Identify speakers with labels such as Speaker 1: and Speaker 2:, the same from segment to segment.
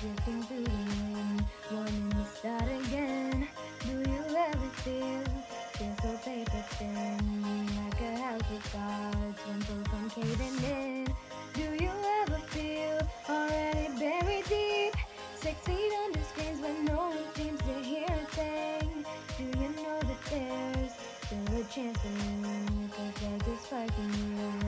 Speaker 1: drifting through the wind, wanting to start again. Do you ever feel, paper thin, like a house of cards, from caving in? Do you ever feel already buried deep, no one seems to hear a thing? Do you know that there's still a chance for you, cause there's a spark you?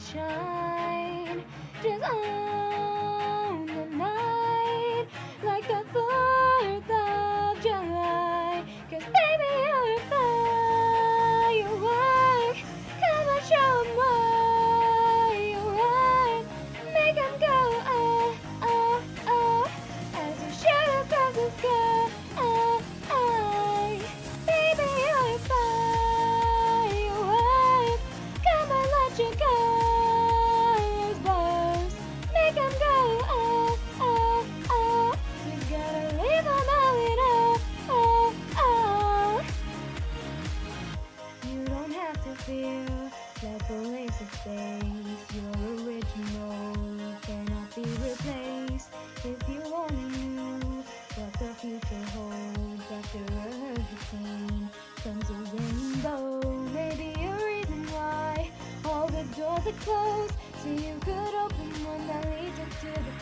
Speaker 1: Shine. Just on the night like the feel like waste of space. You're original, cannot be replaced. If you only knew what the future holds after a hurricane comes a rainbow. Maybe a reason why all the doors are closed, so you could open one that leads up to the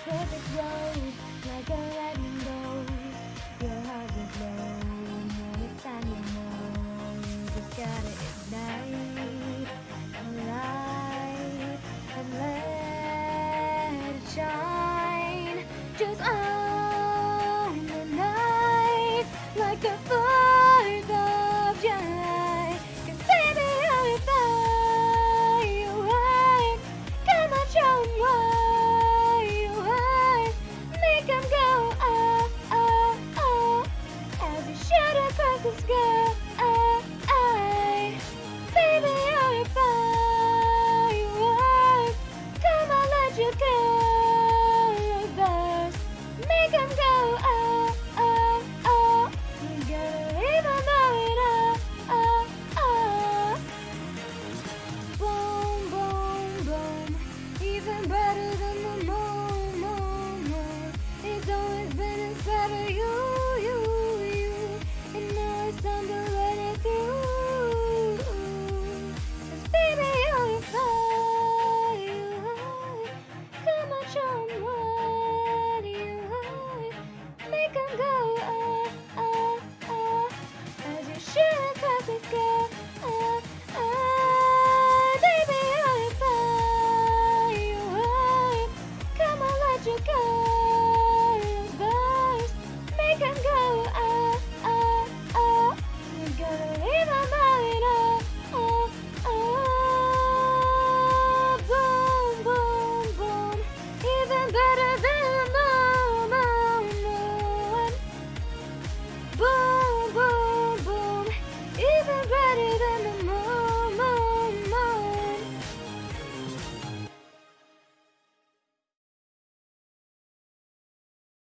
Speaker 1: On the night like the 4th of July. 'Cause baby, a firework. Come on, show 'em what you're worth. Make 'em go, oh, oh, oh. As you shoot across the sky. Baby, a firework. Come on, let your colors burst.